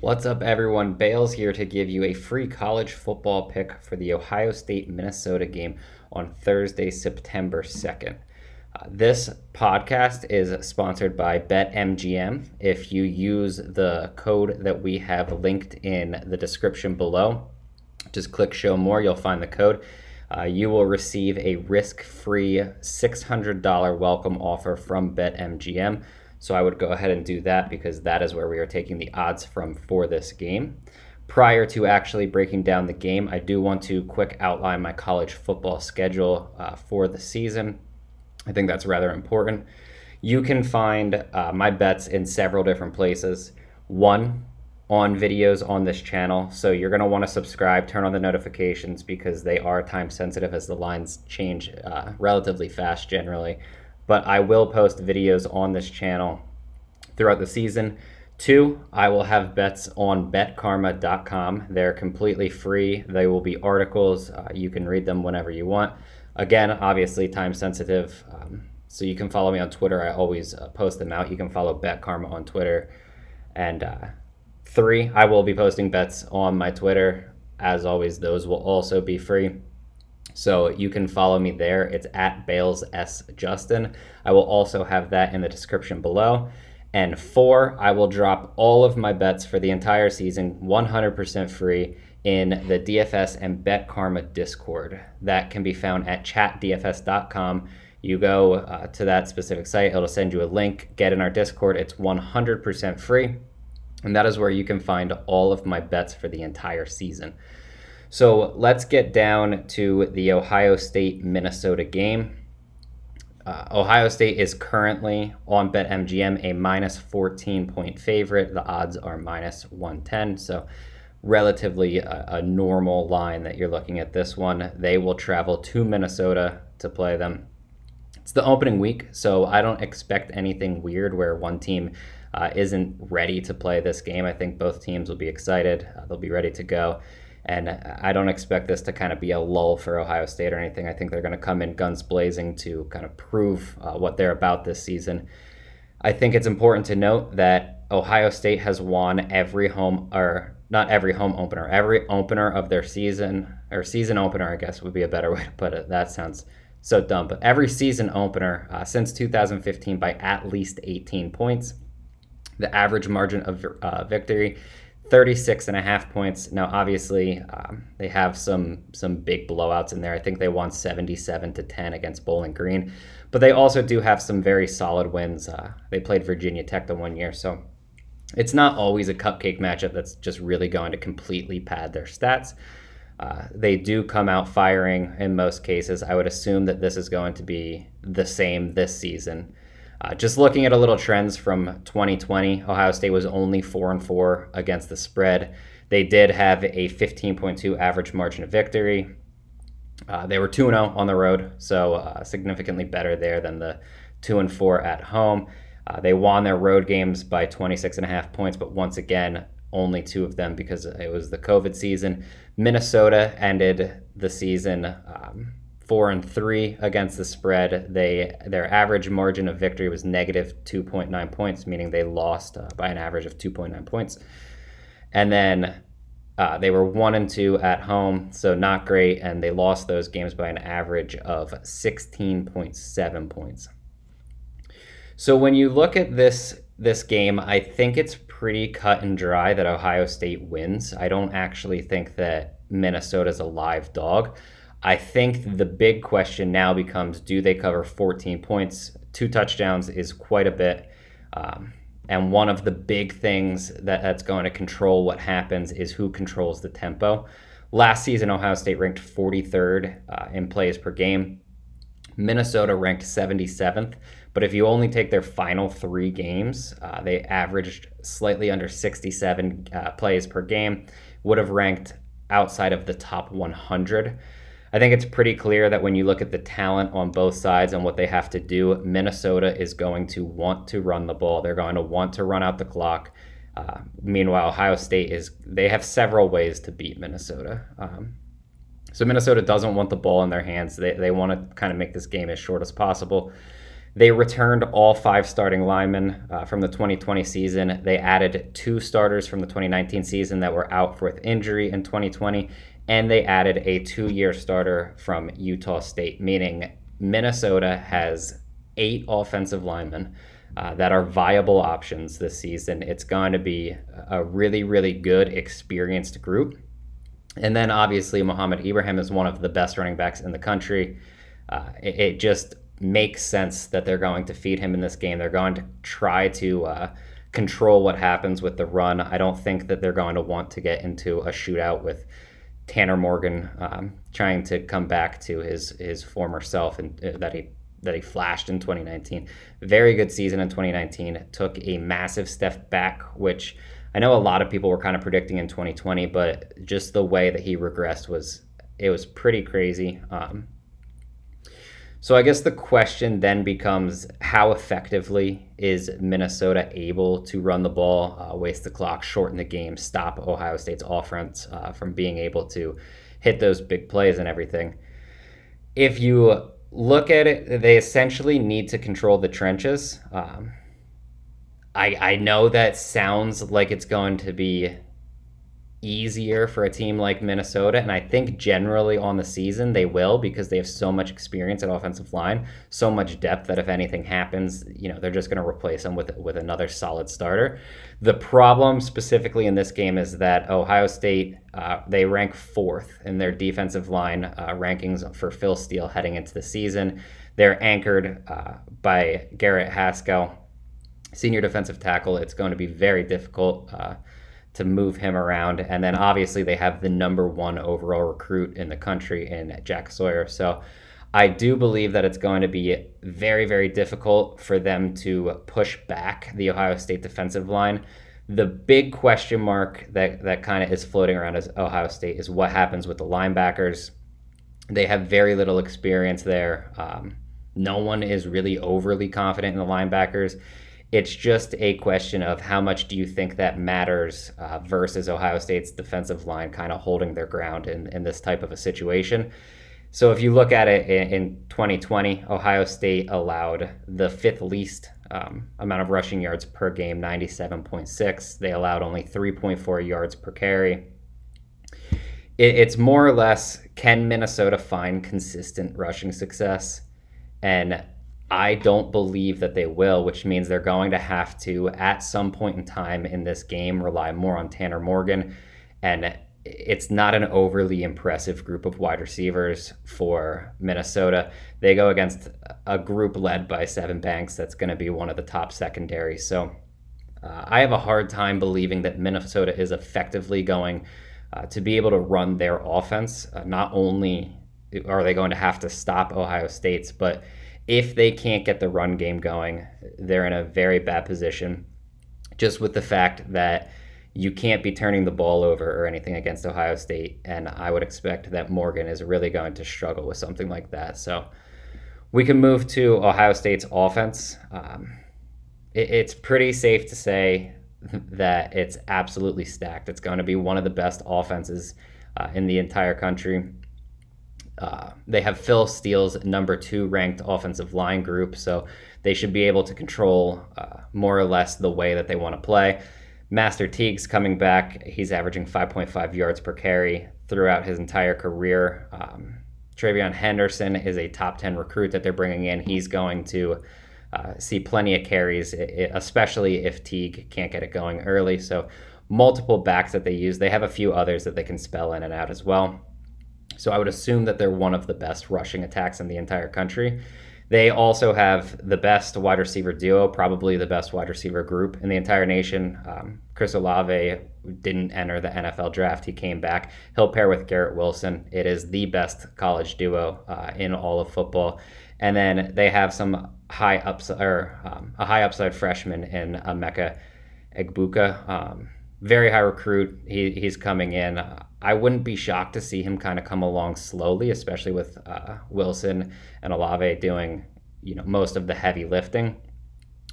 What's up, everyone? Bales here to give you a free college football pick for the Ohio State Minnesota game on Thursday, September 2nd. Uh, this podcast is sponsored by BetMGM. If you use the code that we have linked in the description below, just click show more, you'll find the code. Uh, you will receive a risk free $600 welcome offer from BetMGM. So I would go ahead and do that because that is where we are taking the odds from for this game. Prior to actually breaking down the game, I do want to quick outline my college football schedule uh, for the season. I think that's rather important. You can find uh, my bets in several different places. One, on videos on this channel. So you're going to want to subscribe, turn on the notifications because they are time sensitive as the lines change uh, relatively fast generally but I will post videos on this channel throughout the season. Two, I will have bets on betkarma.com. They're completely free. They will be articles. Uh, you can read them whenever you want. Again, obviously, time sensitive. Um, so you can follow me on Twitter. I always uh, post them out. You can follow BetKarma on Twitter. And uh, three, I will be posting bets on my Twitter. As always, those will also be free. So you can follow me there. It's at Bales S Justin. I will also have that in the description below. And four, I will drop all of my bets for the entire season 100% free in the DFS and Bet Karma Discord. That can be found at chatdfs.com. You go uh, to that specific site, it'll send you a link. Get in our Discord, it's 100% free. And that is where you can find all of my bets for the entire season. So let's get down to the Ohio State Minnesota game. Uh, Ohio State is currently on BetMGM a minus 14 point favorite. The odds are minus 110. So, relatively a, a, normal line that you're looking at this one. They will travel to Minnesota to play them. It's the opening week, so I don't expect anything weird where one team uh, isn't ready to play this game. I think both teams will be excited, uh, they'll be ready to go. And I don't expect this to kind of be a lull for Ohio State or anything. I think they're going to come in guns blazing to kind of prove uh, what they're about this season. I think it's important to note that Ohio State has won every home, or not every home opener, every opener of their season, or season opener, I guess would be a better way to put it. That sounds so dumb, but every season opener uh, since 2015 by at least 18 points. The average margin of uh, victory 36 and a half points. Now, obviously, um, they have some some big blowouts in there. I think they won 77 to 10 against Bowling Green, but they also do have some very solid wins. Uh, they played Virginia Tech the one year, so it's not always a cupcake matchup that's just really going to completely pad their stats. Uh, they do come out firing in most cases. I would assume that this is going to be the same this season. Uh, just looking at a little trends from 2020, Ohio State was only four and four against the spread. They did have a 15.2 average margin of victory. Uh, they were 2 and 0 on the road, so uh, significantly better there than the 2 and 4 at home. Uh, they won their road games by 26 and a half points, but once again, only two of them because it was the COVID season. Minnesota ended the season um, four and three against the spread. They their average margin of victory was negative 2.9 points, meaning they lost uh, by an average of 2.9 points. And then uh, they were one and two at home, so not great, and they lost those games by an average of 16.7 points. So when you look at this this game, I think it's pretty cut and dry that Ohio State wins. I don't actually think that Minnesota's a live dog. I think the big question now becomes do they cover 14 points? Two touchdowns is quite a bit. Um, and one of the big things that, that's going to control what happens is who controls the tempo. Last season, Ohio State ranked 43rd uh, in plays per game. Minnesota ranked 77th, but if you only take their final three games, uh, they averaged slightly under 67 uh, plays per game, would have ranked outside of the top 100. I think it's pretty clear that when you look at the talent on both sides and what they have to do, Minnesota is going to want to run the ball. They're going to want to run out the clock. Uh, meanwhile, Ohio State is they have several ways to beat Minnesota. Um, so Minnesota doesn't want the ball in their hands. They, they want to kind of make this game as short as possible. They returned all five starting linemen uh, from the 2020 season. They added two starters from the 2019 season that were out with injury in 2020, and they added a two year starter from Utah State, meaning Minnesota has eight offensive linemen. Uh, that are viable options this season. It's going to be a really, really good, experienced group. And then obviously, Mohamed Ibrahim is one of the best running backs in the country. Uh, it, it, just makes sense that they're going to feed him in this game. They're going to try to uh, control what happens with the run. I don't think that they're going to want to get into a shootout with Tanner Morgan um, trying to come back to his his former self and uh, that he that he flashed in 2019. Very good season in 2019. Took a massive step back, which I know a lot of people were kind of predicting in 2020, but just the way that he regressed was it was pretty crazy. Um, so I guess the question then becomes how effectively is Minnesota able to run the ball, uh, waste the clock, shorten the game, stop Ohio State's offense uh, from being able to hit those big plays and everything. If you look at it, they essentially need to control the trenches. Um, I I know that sounds like it's going to be easier for a team like Minnesota. And I think generally on the season they will because they have so much experience at offensive line, so much depth that if anything happens, you know, they're just going to replace them with with another solid starter. The problem specifically in this game is that Ohio State uh, they rank fourth in their defensive line uh, rankings for Phil Steele heading into the season. They're anchored uh, by Garrett Haskell, senior defensive tackle. It's going to be very difficult uh, to move him around. And then obviously they have the number one overall recruit in the country in Jack Sawyer. So I do believe that it's going to be very, very difficult for them to push back the Ohio State defensive line. The big question mark that, that kind of is floating around as Ohio State is what happens with the linebackers. They have very little experience there. Um, no one is really overly confident in the linebackers. It's just a question of how much do you think that matters uh, versus Ohio State's defensive line kind of holding their ground in, in this type of a situation. So if you look at it in, in 2020, Ohio State allowed the fifth least um, amount of rushing yards per game, 97.6. They allowed only 3.4 yards per carry. It, it's more or less can Minnesota find consistent rushing success? And I don't believe that they will, which means they're going to have to, at some point in time in this game, rely more on Tanner Morgan. And it's not an overly impressive group of wide receivers for Minnesota. They go against a group led by Sevyn Banks that's going to be one of the top secondaries. So uh, I have a hard time believing that Minnesota is effectively going uh, to be able to run their offense. Uh, not only are they going to have to stop Ohio State's, but if they can't get the run game going, they're in a very bad position. Just with the fact that you can't be turning the ball over or anything against Ohio State. And I would expect that Morgan is really going to struggle with something like that. So we can move to Ohio State's offense. Um, it, it's pretty safe to say that it's absolutely stacked. It's going to be one of the best offenses uh, in the entire country. Uh, they have Phil Steele's number two ranked offensive line group, so they should be able to control uh, more or less the way that they want to play. Master Teague's coming back. He's averaging 5.5 yards per carry throughout his entire career. Um, TreVeyon Henderson is a top 10 recruit that they're bringing in. He's going to uh, see plenty of carries, especially if Teague can't get it going early. So, multiple backs that they use. They have a few others that they can spell in and out as well. So I would assume that they're one of the best rushing attacks in the entire country. They also have the best wide receiver duo, probably the best wide receiver group in the entire nation. Um, Chris Olave didn't enter the NFL draft. He came back. He'll pair with Garrett Wilson. It is the best college duo uh, in all of football. And then they have some high upside or um, a high upside freshman in Emeka Egbuka. Um, very high recruit. He, he's coming in. I wouldn't be shocked to see him kind of come along slowly, especially with uh, Wilson and Olave doing you know most of the heavy lifting.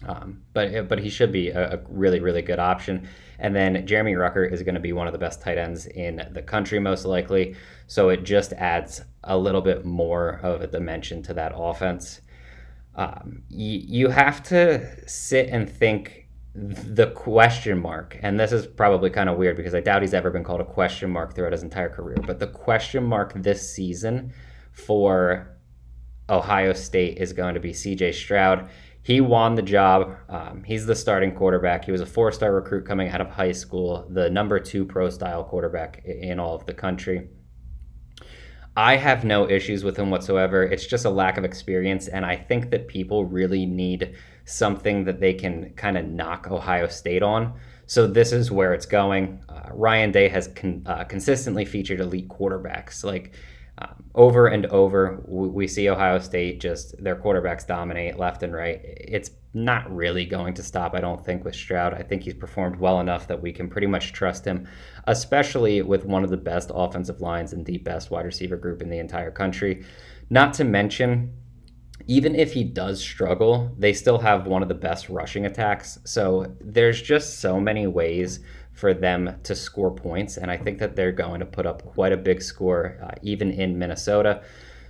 Um, but but he should be a, a, really really good option. And then Jeremy Ruckert is going to be one of the best tight ends in the country most likely. So it just adds a little bit more of a dimension to that offense. um, you have to sit and think the question mark, and this is probably kind of weird because I doubt he's ever been called a question mark throughout his entire career, but the question mark this season for Ohio State is going to be CJ Stroud. He won the job. Um, he's the starting quarterback. He was a four star recruit coming out of high school, the number two pro style quarterback in all of the country. I have no issues with him whatsoever. It's just a lack of experience. And I think that people really need something that they can kind of knock Ohio State on. So this is where it's going. Uh, Ryan Day has con- uh, consistently featured elite quarterbacks. Like, um, over and over, we, we see Ohio State just their quarterbacks dominate left and right. It's not really going to stop, I don't think, with Stroud. I think he's performed well enough that we can pretty much trust him, especially with one of the best offensive lines and the best wide receiver group in the entire country. Not to mention, even if he does struggle, they still have one of the best rushing attacks. So there's just so many ways for them to score points. And I think that they're going to put up quite a big score, uh, even in Minnesota.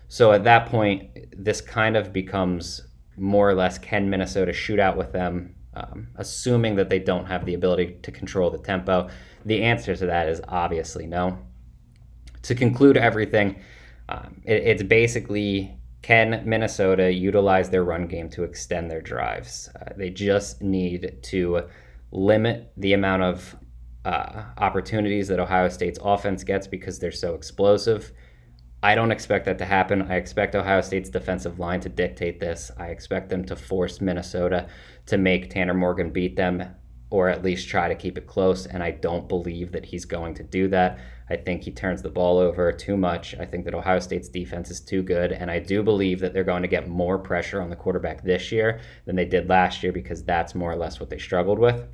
So at that point, this kind of becomes more or less can Minnesota shoot out with them, um, assuming that they don't have the ability to control the tempo? The answer to that is obviously no. To conclude everything, um, it, it's basically can Minnesota utilize their run game to extend their drives? Uh, they just need to limit the amount of uh, opportunities that Ohio State's offense gets because they're so explosive. I don't expect that to happen. I expect Ohio State's defensive line to dictate this. I expect them to force Minnesota to make Tanner Morgan beat them or at least try to keep it close. And I don't believe that he's going to do that. I think he turns the ball over too much. I think that Ohio State's defense is too good. And I do believe that they're going to get more pressure on the quarterback this year than they did last year because that's more or less what they struggled with.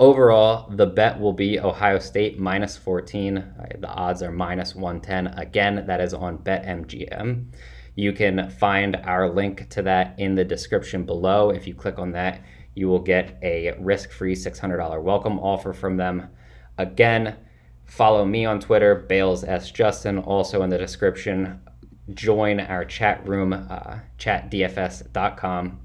Overall, the bet will be Ohio State minus 14. Uh, the odds are minus 110. Again, that is on BetMGM. You can find our link to that in the description below. If you click on that, you will get a risk free $600 welcome offer from them. Again, follow me on Twitter, Bales S. Justin, also in the description. Join our chat room, uh, chatdfs.com,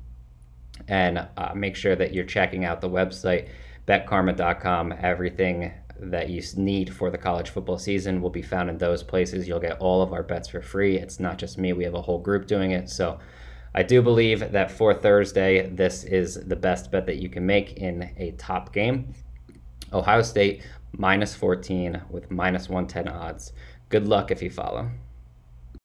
and uh, make sure that you're checking out the website betkarma.com. Everything that you need for the college football season will be found in those places. You'll get all of our bets for free. It's not just me, we have a whole group doing it. So I do believe that for Thursday, this is the best bet that you can make in a top game. Ohio State minus 14 with minus 110 odds. Good luck if you follow.